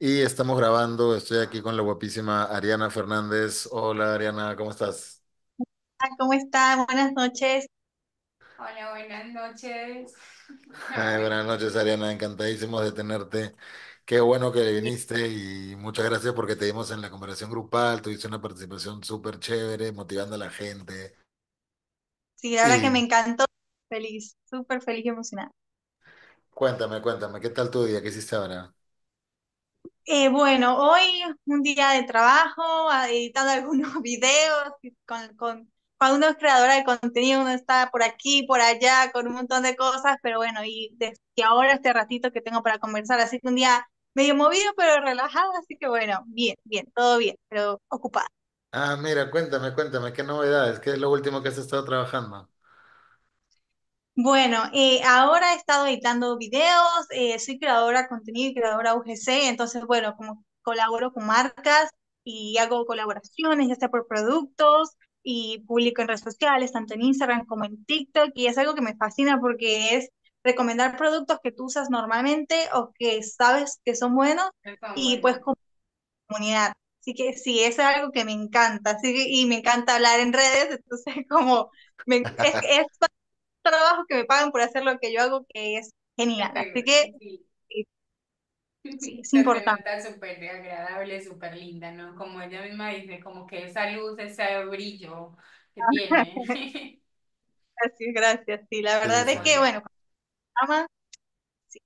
Y estamos grabando, estoy aquí con la guapísima Ariana Fernández. Hola Ariana, ¿cómo estás? Ah, ¿Cómo está? Buenas noches. Hola, buenas noches. Ay, buenas noches Ariana, encantadísimos de tenerte. Qué bueno que viniste y muchas gracias porque te vimos en la conversación grupal, tuviste una participación súper chévere, motivando a la gente. Sí, la verdad que me Y encantó. Feliz, súper feliz y emocionada. cuéntame, cuéntame, ¿qué tal tu día? ¿Qué hiciste ahora? Eh, bueno, hoy un día de trabajo, editando algunos videos, con, con, cuando uno es creadora de contenido, uno está por aquí, por allá, con un montón de cosas, pero bueno, y desde ahora este ratito que tengo para conversar, así que un día medio movido, pero relajado, así que bueno, bien, bien, todo bien, pero ocupada. Ah, mira, cuéntame, cuéntame, ¿qué novedades? ¿Qué es lo último que has estado trabajando? Bueno, eh, ahora he estado editando videos, eh, soy creadora de contenido y creadora UGC, entonces, bueno, como colaboro con marcas y hago colaboraciones, ya sea por productos y publico en redes sociales, tanto en Instagram como en TikTok, y es algo que me fascina porque es recomendar productos que tú usas normalmente o que sabes que son buenos y pues como comunidad. Así que sí, eso es algo que me encanta, así que, y me encanta hablar en redes, entonces como me, es, es trabajo que me pagan por hacer lo que yo hago, que es genial. Así que sí. sí, sí, es importante. súper agradable, súper linda, ¿no? Como ella misma dice, como que esa luz, ese brillo que tiene. Gracias, gracias. Sí, la verdad sí. es que, bueno, amas, sí.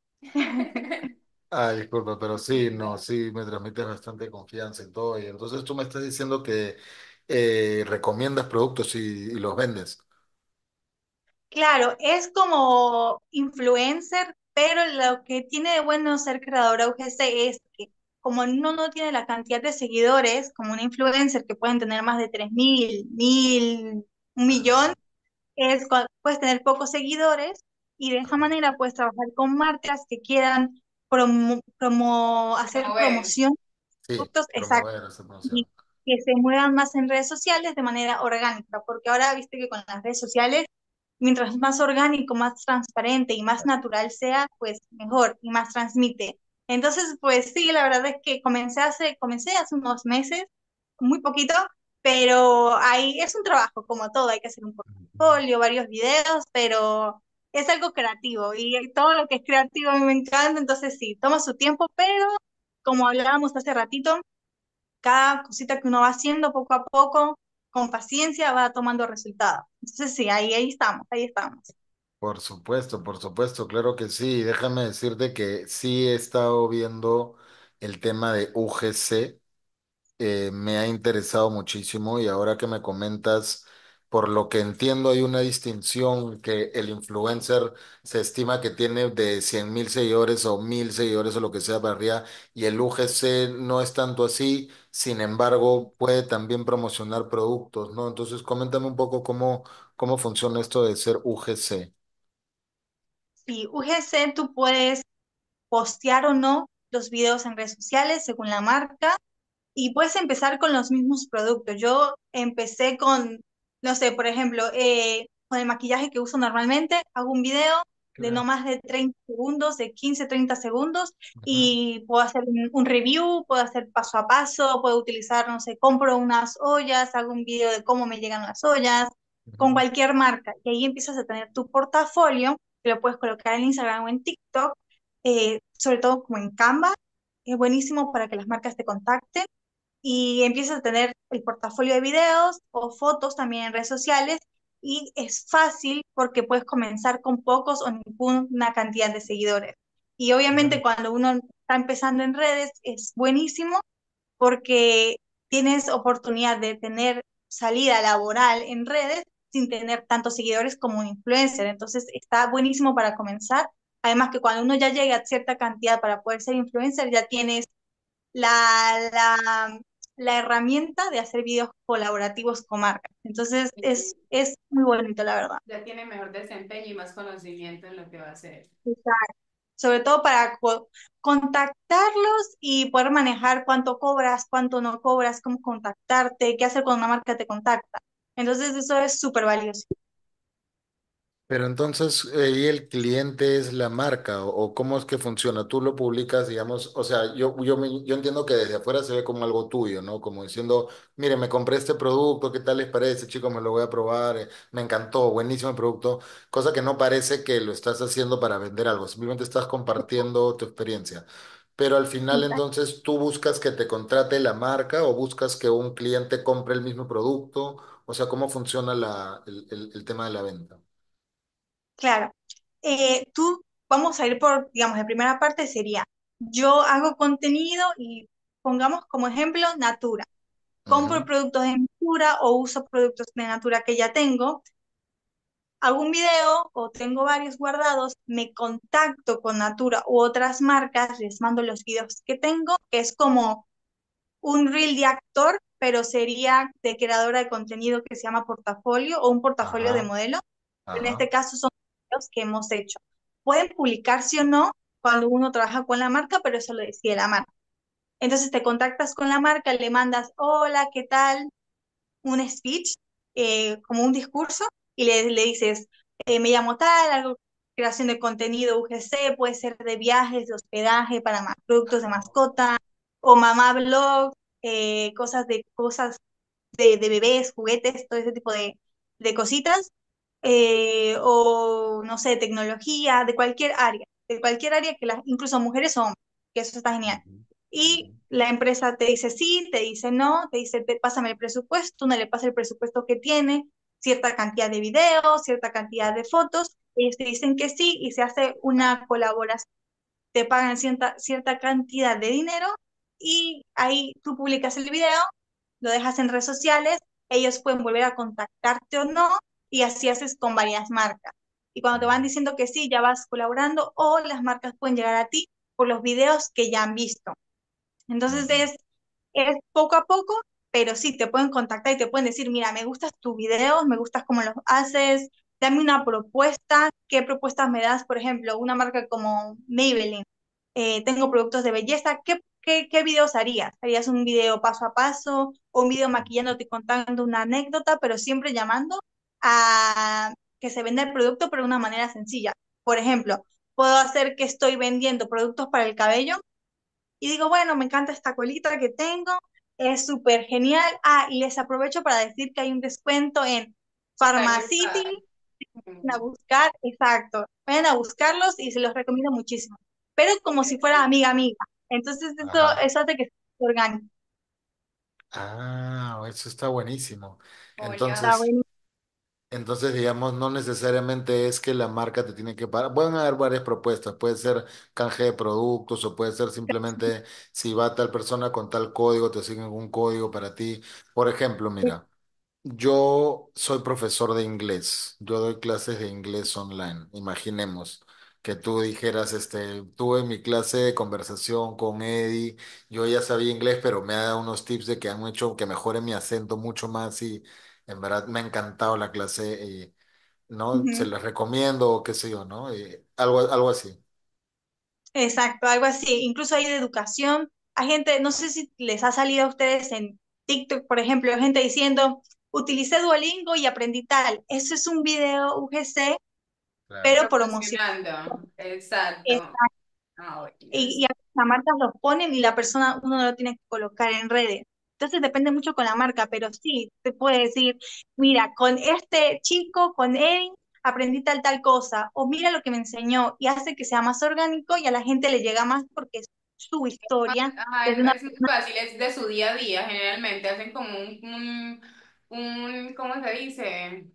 Ah, disculpa, pero sí, no, sí, me transmites bastante confianza en todo. Y entonces tú me estás diciendo que eh, recomiendas productos y, y los vendes. Claro, es como influencer, pero lo que tiene de bueno ser creadora UGC es que como uno no tiene la cantidad de seguidores como un influencer que pueden tener más de tres mil, mil, un millón, es puedes tener pocos seguidores y de esa manera puedes trabajar con marcas que quieran promo, promo- hacer Promover. promoción de Sí, productos esa y que se muevan más en redes sociales de manera orgánica, porque ahora viste que con las redes sociales, mientras más orgánico, más transparente y más natural sea, pues mejor y más transmite. Entonces, pues sí, la verdad es que comencé hace, comencé hace unos meses, muy poquito, pero ahí es un trabajo, como todo, hay que hacer un portfolio, varios videos, pero es algo creativo y todo lo que es creativo a mí me encanta, entonces sí, toma su tiempo, pero como hablábamos hace ratito, cada cosita que uno va haciendo poco a poco, con paciencia, va tomando resultados. Entonces sí, ahí, estamos, ahí estamos. Por supuesto, por supuesto, claro que sí. Déjame decirte que sí he estado viendo el tema de UGC. eh, me ha interesado muchísimo y ahora que me comentas, por lo que entiendo, hay una distinción que el influencer se estima que tiene de cien mil seguidores o 1000 seguidores o lo que sea para y el UGC no es tanto así, sin embargo, puede también promocionar productos, ¿no? Entonces, coméntame un poco cómo, cómo funciona esto de ser UGC. Sí, UGC tú puedes postear o no los videos en redes sociales según la marca y puedes empezar con los mismos productos. Yo empecé con, no sé, por ejemplo, eh, con el maquillaje que uso normalmente, hago un video de no más de 30 segundos, de 15 30 segundos, y puedo hacer un, un review, puedo hacer paso a paso, puedo utilizar, no sé, compro unas ollas, hago un video de cómo me llegan las ollas, con cualquier marca, y ahí empiezas a tener tu portafolio, que lo puedes colocar en Instagram o en TikTok, eh, sobre todo como en Canva, es buenísimo para que las marcas te contacten y empiezas a tener el portafolio de videos o fotos también en redes sociales y es fácil porque puedes comenzar con pocos o ninguna cantidad de seguidores. Y obviamente cuando uno está empezando en redes es buenísimo porque tienes oportunidad de tener salida laboral en redes sin tener tantos seguidores como un influencer. Entonces está buenísimo para comenzar. Además que cuando uno ya llega a cierta cantidad para poder ser influencer, ya tienes la, la, la herramienta de hacer videos colaborativos con marcas. Entonces es, es muy bonito, la verdad. ya tiene mejor desempeño y más conocimiento en lo que va a hacer. Exacto. Sobre todo para co- contactarlos y poder manejar cuánto cobras, cuánto no cobras, cómo contactarte, qué hacer cuando una marca te contacta. Entonces eso es súper valioso. Pero entonces, eh, ¿y el cliente es la marca o, o cómo es que funciona? Tú lo publicas, digamos, o sea, yo, yo, me- yo entiendo que desde afuera se ve como algo tuyo, ¿no? Como diciendo, mire, me compré este producto, ¿qué tal les parece, chicos? Me lo voy a probar, eh, me encantó, buenísimo el producto, cosa que no parece que lo estás haciendo para vender algo, simplemente estás compartiendo tu experiencia. Pero al final, entonces, ¿tú buscas que te contrate la marca o buscas que un cliente compre el mismo producto? O sea, ¿cómo funciona la, el el- el tema de la venta? Claro. Eh, tú, vamos a ir por, digamos, la primera parte sería, yo hago contenido y pongamos como ejemplo Natura. Compro productos de Natura o uso productos de Natura que ya tengo, hago un video o tengo varios guardados, me contacto con Natura u otras marcas, les mando los videos que tengo, que es como un reel de actor, pero sería de creadora de contenido que se llama portafolio o un portafolio de Ajá, modelo. En este caso son que hemos hecho. Pueden publicarse o no cuando uno trabaja con la marca, pero eso lo decide la marca. Entonces te contactas con la marca, le mandas, hola, ¿qué tal? Un speech, eh, como un discurso, y le, le dices, eh, me llamo tal, creación de contenido UGC, puede ser de viajes, de hospedaje, para ma- productos de mascota, o mamá blog, eh, cosas de cosas de, de bebés, juguetes, todo ese tipo de, de cositas, eh, o no sé, tecnología, de cualquier área, de cualquier área que las, incluso mujeres o hombres, que eso está genial. Y la empresa te dice sí, te dice no, te dice te, pásame el presupuesto, no le pasa el presupuesto que tiene, cierta cantidad de videos, cierta cantidad de fotos, ellos te dicen que sí y se hace una colaboración te pagan cierta, cierta cantidad de dinero y ahí tú publicas el video, lo dejas en redes sociales, ellos pueden volver a contactarte o no y así haces con varias marcas. Y cuando te van diciendo que sí, ya vas colaborando o las marcas pueden llegar a ti por los videos que ya han visto. Entonces es, es poco a poco, pero sí, te pueden contactar y te pueden decir, mira, me gustas tus videos, me gustas cómo los haces, dame una propuesta, ¿qué propuestas me das? Por ejemplo, una marca como Maybelline, eh, tengo productos de belleza, ¿qué, qué, qué videos harías? ¿Harías un video paso a paso o un video maquillándote y contando una anécdota, pero siempre llamando a que se venda el producto, pero de una manera sencilla? Por ejemplo, puedo hacer que estoy vendiendo productos para el cabello y digo, bueno, me encanta esta colita que tengo, es súper genial. Ah, y les aprovecho para decir que hay un descuento en Pharmacity, vayan a buscar, exacto, vayan a buscarlos y se los recomiendo muchísimo. Pero como si fuera amiga amiga. Entonces eso, Ajá. eso hace que sea orgánico. Ah, eso está buenísimo. Hola. Está Entonces, bueno. Entonces, digamos, no necesariamente es que la marca te tiene que pagar. Pueden haber varias propuestas. Puede ser canje de productos o puede ser simplemente si va tal persona con tal código, te siguen un código para ti. Por ejemplo, mira. Yo soy profesor de inglés. Yo doy clases de inglés online. Imaginemos que tú dijeras, este, tuve mi clase de conversación con Eddie. Yo ya sabía inglés, pero me ha dado unos tips de que han hecho que mejore mi acento mucho más y en verdad me ha encantado la clase y no se les recomiendo o qué sé yo, ¿no? Y algo, algo así. Exacto, algo así. Incluso hay de educación. Hay gente, no sé si les ha salido a ustedes en TikTok, por ejemplo, gente diciendo, utilicé Duolingo y aprendí tal. Eso es un video UGC, Claro. pero promocionado. Promocionando. Exacto. Ah, y, y a veces las marcas los ponen y la persona uno no lo tiene que colocar en redes. Entonces depende mucho con la marca, pero sí, te puede decir, mira, con este chico, con él, aprendí tal, tal cosa, o mira lo que me enseñó, y hace que sea más orgánico y a la gente le llega más porque es su historia. Ajá, es, una es fácil, es de su día a día, generalmente hacen como un, un, un, ¿cómo se dice?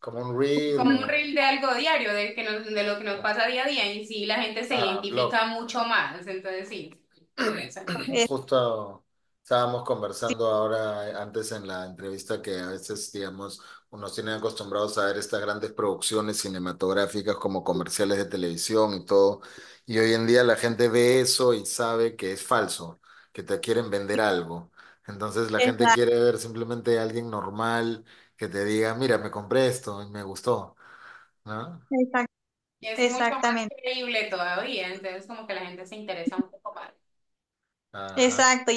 Como un reel. Como un reel de algo diario, de, que nos, de lo que nos pasa día a día, y sí, la gente se ah, identifica mucho más, entonces sí, Justo estábamos conversando ahora, eh, antes en la entrevista, que a veces, digamos, unos tienen acostumbrados a ver estas grandes producciones cinematográficas como comerciales de televisión y todo, y hoy en día la gente ve eso y sabe que es falso, que te quieren vender algo. Entonces la gente exacto, quiere ver simplemente a alguien normal que te diga, mira, me compré esto y me gustó, ¿no? exacto, Y es mucho más exactamente, creíble todavía, entonces como que la gente se interesa un poco más. Ajá. exacto.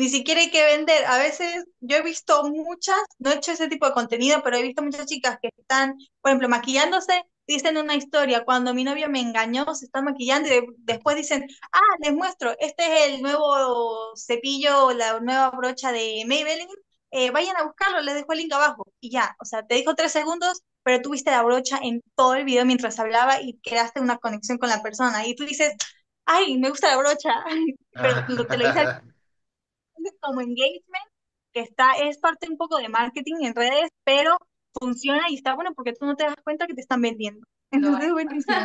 Ni siquiera hay que vender. A veces yo he visto muchas, no he hecho ese tipo de contenido, pero he visto muchas chicas que están, por ejemplo, maquillándose dicen una historia, cuando mi novio me engañó, se está maquillando y de- después dicen, ah, les muestro, este es el nuevo cepillo, la nueva brocha de Maybelline, eh, vayan a buscarlo, les dejo el link abajo. Y ya, o sea, te dijo tres segundos, pero tuviste la brocha en todo el video mientras hablaba y creaste una conexión con la persona. Y tú dices, ay, me gusta la brocha, pero te lo dice como engagement, que está, es parte un poco de marketing en redes, pero funciona y está bueno porque tú no te das cuenta que te están vendiendo. No. Entonces, buenísimo.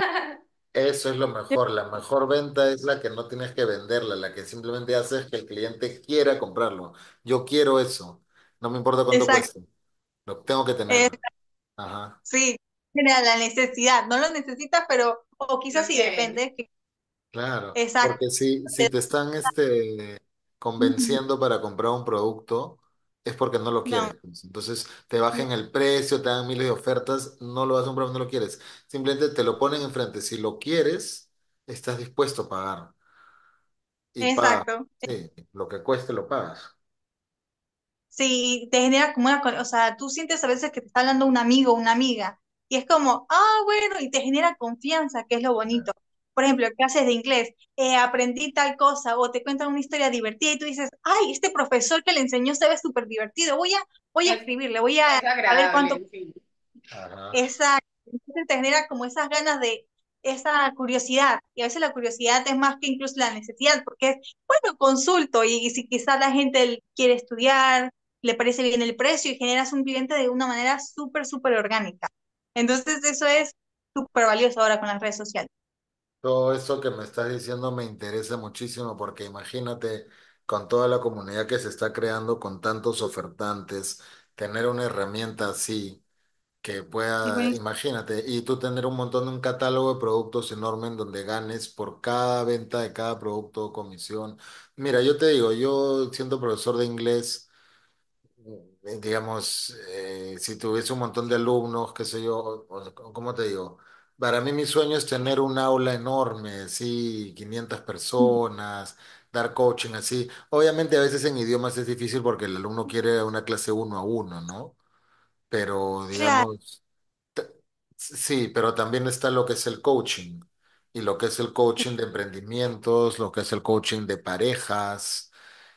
Eso es lo mejor. La mejor venta es la que no tienes que venderla, la que simplemente haces que el cliente quiera comprarlo. Yo quiero eso. No me importa cuánto Exacto. cueste. Lo tengo que tener. Ajá. sí, genera la necesidad. No lo necesitas, pero, o quizás Lo sí quieres. depende. que- Claro. Exacto. Porque si, si te están este, convenciendo para comprar un producto, es porque no lo No, quieres. pues. Entonces te bajen el precio, te dan miles de ofertas, no lo vas a comprar, no lo quieres. Simplemente te lo ponen enfrente. Si lo quieres, estás dispuesto a pagar. Y pagas. exacto. Sí, lo que cueste lo pagas. Sí, te genera como una, co- o sea, tú sientes a veces que te está hablando un amigo o una amiga y es como, ah, bueno, y te genera confianza, que es lo bonito. Por ejemplo, clases de inglés, eh, aprendí tal cosa o te cuentan una historia divertida y tú dices, ay, este profesor que le enseñó se ve súper divertido, voy a, voy a Es, escribirle, voy a, a ver cuánto. Ajá. Entonces te genera como esas ganas de, esa curiosidad. Y a veces la curiosidad es más que incluso la necesidad, porque es, bueno, consulto y, y si quizás la gente quiere estudiar, le parece bien el precio y generas un cliente de una manera súper, súper orgánica. Entonces eso es súper valioso ahora con las redes sociales. Todo eso que me estás diciendo me interesa muchísimo porque imagínate con toda la comunidad que se está creando, con tantos ofertantes, tener una herramienta así que Y pueda, bueno, imagínate, y tú tener un montón de un catálogo de productos enorme en donde ganes por cada venta de cada producto comisión. Mira, yo te digo, yo siendo profesor de inglés, eh, digamos, eh, si tuviese un montón de alumnos, qué sé yo, o- o- ¿cómo te digo? Para mí mi sueño es tener un aula enorme, así, 500 personas, dar coaching así. Obviamente a veces en idiomas es difícil porque el alumno quiere una clase uno a uno, ¿no? Pero claro, digamos, t- sí, pero también está lo que es el coaching y lo que es el coaching de emprendimientos, lo que es el coaching de parejas.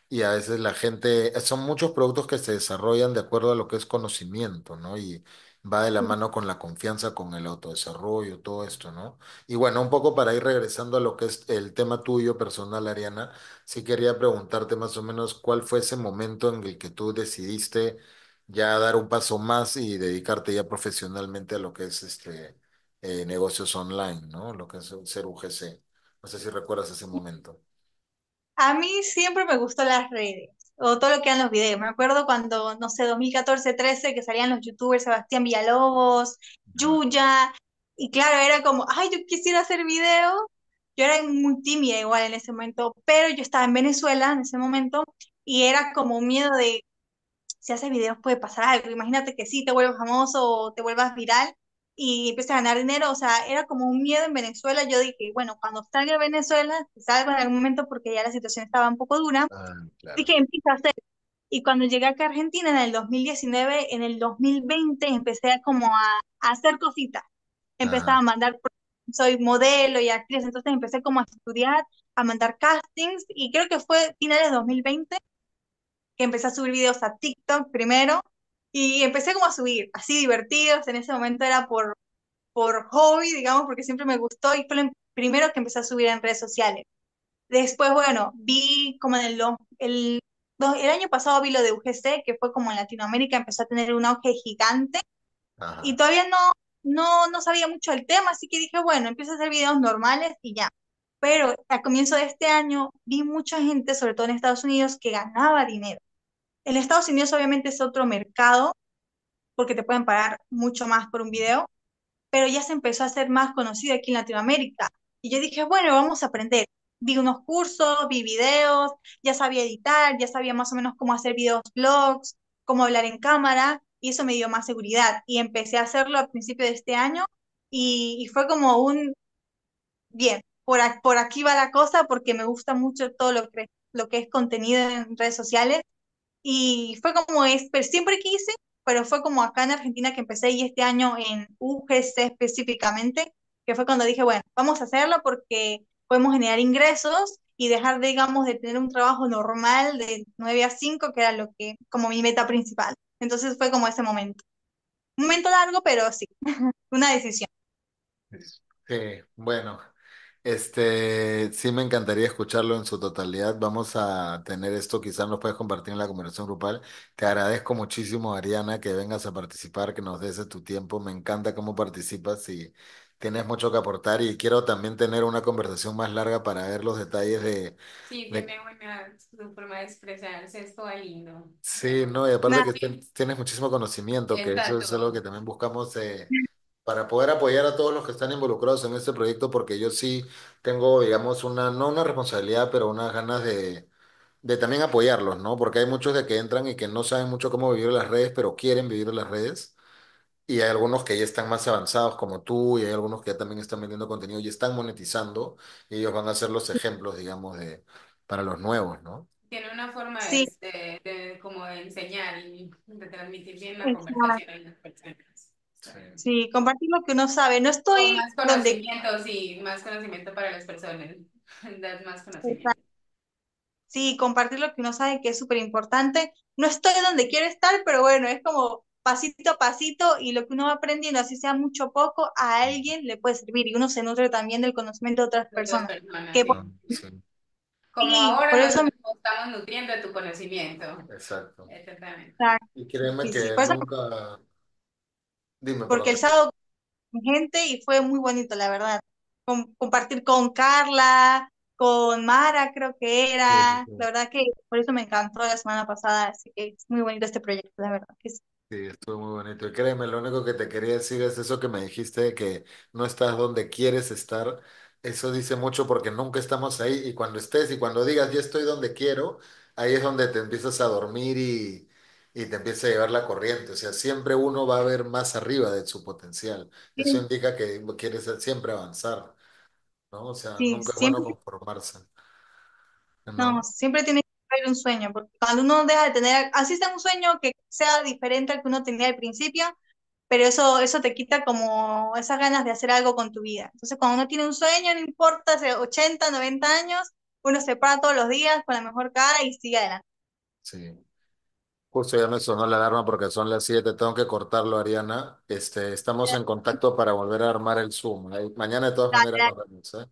Y a veces la gente, son muchos productos que se desarrollan de acuerdo a lo que es conocimiento, ¿no? Y va de la mano con la confianza, con el autodesarrollo, todo esto, ¿no? Y bueno, un poco para ir regresando a lo que es el tema tuyo personal, Ariana, sí quería preguntarte más o menos cuál fue ese momento en el que tú decidiste ya dar un paso más y dedicarte ya profesionalmente a lo que es este eh, negocios online, ¿no? Lo que es ser UGC. No sé si recuerdas ese momento. A mí siempre me gustó las redes, o todo lo que eran los videos. Me acuerdo cuando, no sé, 2014, 13, que salían los youtubers Sebastián Villalobos. Yuya, y claro, era como, ay, yo quisiera hacer videos. Yo era muy tímida igual en ese momento, pero yo estaba en Venezuela en ese momento y era como un miedo de si haces videos puede pasar algo. Imagínate que sí te vuelvas famoso o te vuelvas viral y empieces a ganar dinero. O sea, era como un miedo en Venezuela. Yo dije, bueno, cuando salga de Venezuela, salgo en algún momento porque ya la situación estaba un poco dura, Ah, claro. dije, empieza a hacer. Y cuando llegué acá a Argentina en el 2019, en el 2020 empecé a como a, a hacer cositas. Empezaba Ajá. a mandar, soy modelo y actriz, entonces empecé como a estudiar, a mandar castings y creo que fue finales de 2020 que empecé a subir videos a TikTok primero y empecé como a subir, así divertidos, en ese momento era por, por hobby, digamos, porque siempre me gustó y fue lo primero que empecé a subir en redes sociales. Después, bueno, vi como en el, el, el año pasado vi lo de UGC, que fue como en Latinoamérica empezó a tener un auge gigante y todavía no, no, no sabía mucho del tema, así que dije, bueno, empiezo a hacer videos normales y ya. Pero a comienzo de este año vi mucha gente, sobre todo en Estados Unidos, que ganaba dinero. En Estados Unidos obviamente es otro mercado porque te pueden pagar mucho más por un video, pero ya se empezó a hacer más conocido aquí en Latinoamérica. Y yo dije, bueno, vamos a aprender. Vi unos cursos, vi videos, ya sabía editar, ya sabía más o menos cómo hacer videos, blogs, cómo hablar en cámara, y eso me dio más seguridad. Y empecé a hacerlo a principio de este año y, fue como un, bien, por, aquí va la cosa porque me gusta mucho todo lo que es contenido en redes sociales y fue como es, pero siempre quise, pero fue como acá en Argentina que empecé y este año en UGC específicamente, que fue cuando dije, bueno, vamos a hacerlo porque podemos generar ingresos y dejar, digamos, de tener un trabajo normal de 9 a 5, que era lo que, como mi meta principal. Entonces fue como ese momento. Un momento largo, pero sí, una decisión. Sí, bueno. Este, sí me encantaría escucharlo en su totalidad. Vamos a tener esto, quizás nos puedes compartir en la conversación grupal. Te agradezco muchísimo, Ariana, que vengas a participar, que nos des de tu tiempo. Me encanta cómo participas y tienes mucho que aportar. Y quiero también tener una conversación más larga para ver los detalles de, Sí, de... tiene buena su forma de expresarse, es todo lindo. Sí, no, y aparte que tien- tienes muchísimo conocimiento, que eso es algo Exacto. que también buscamos. eh, para poder apoyar a todos los que están involucrados en este proyecto, porque yo sí tengo, digamos, una, no una responsabilidad, pero unas ganas de, de también apoyarlos, ¿no? Porque hay muchos de que entran y que no saben mucho cómo vivir las redes, pero quieren vivir las redes. Y hay algunos que ya están más avanzados como tú, y hay algunos que ya también están vendiendo contenido y están monetizando, y ellos van a ser los ejemplos, digamos, de, para los nuevos, ¿no? Tiene una forma de, sí, de, de como de enseñar y de transmitir bien la exacto. conversación a las personas. Sí. Compartir lo que uno sabe. No Con estoy más donde conocimiento, sí, más conocimiento para las personas. Das más conocimiento. Sí, compartir lo que uno sabe que es súper importante. No estoy donde quiero estar, pero bueno, es como pasito a pasito y lo que uno va aprendiendo, así sea mucho o poco, a alguien le puede servir y uno se nutre también del conocimiento de otras personas. personas, Que por- sí. sí, Como sí, ahora por eso estamos nutriendo de tu conocimiento. exacto. Exactamente. Y créeme Sí, sí, que eso, nunca, dime, porque perdón. el sábado con gente y fue muy bonito, la verdad. Com- compartir con Carla, con Mara, creo que sí, era. sí. La verdad que por eso me encantó la semana pasada, así que es muy bonito este proyecto, la verdad que sí. Sí, estuvo muy bonito. Y créeme, lo único que te quería decir es eso que me dijiste, de que no estás donde quieres estar. Eso dice mucho porque nunca estamos ahí. Y cuando estés y cuando digas, ya estoy donde quiero, ahí es donde te empiezas a dormir y, y te empieza a llevar la corriente. O sea, siempre uno va a ver más arriba de su potencial. Eso Sí, indica que quieres siempre avanzar, ¿no? O sea, sí, nunca es bueno conformarse, No, ¿no? siempre tiene que haber un sueño, porque cuando uno deja de tener, así sea un sueño que sea diferente al que uno tenía al principio, pero eso, eso te quita como esas ganas de hacer algo con tu vida. Entonces, cuando uno tiene un sueño, no importa, hace 80, 90 años, uno se para todos los días con la mejor cara y sigue adelante. Sí. Justo ya me sonó la alarma porque son las 7. tengo que cortarlo, Ariana. Este, estamos en contacto para volver a armar el Zoom. Ahí- Mañana de todas maneras Dale, nos vemos, ¿eh?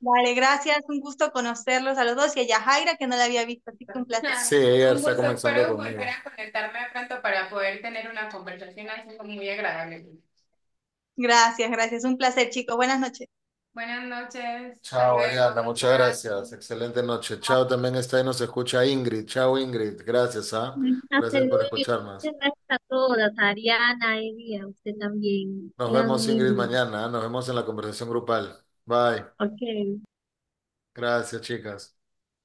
dale, gracias, un gusto conocerlos a los dos y a Yajaira, que no la había visto, así que un placer. Sí, ella Un está gusto, comenzando espero volver conmigo. a conectarme de pronto para poder tener una conversación así como muy agradable. Gracias, gracias, un placer, chicos, buenas noches. Buenas noches, hasta Chao, Ariana, luego, muchas gracias. Excelente noche. Chao, también está ahí, nos escucha Ingrid. Chao, Ingrid. Gracias, ¿ah? Hasta Gracias por luego. escucharnos. Muchas gracias a todas, a Ariana, Evi, a usted también. Nos vemos, Ingrid, mañana. ¿ah? Nos vemos en la conversación grupal. Bye. Ok. Gracias, chicas.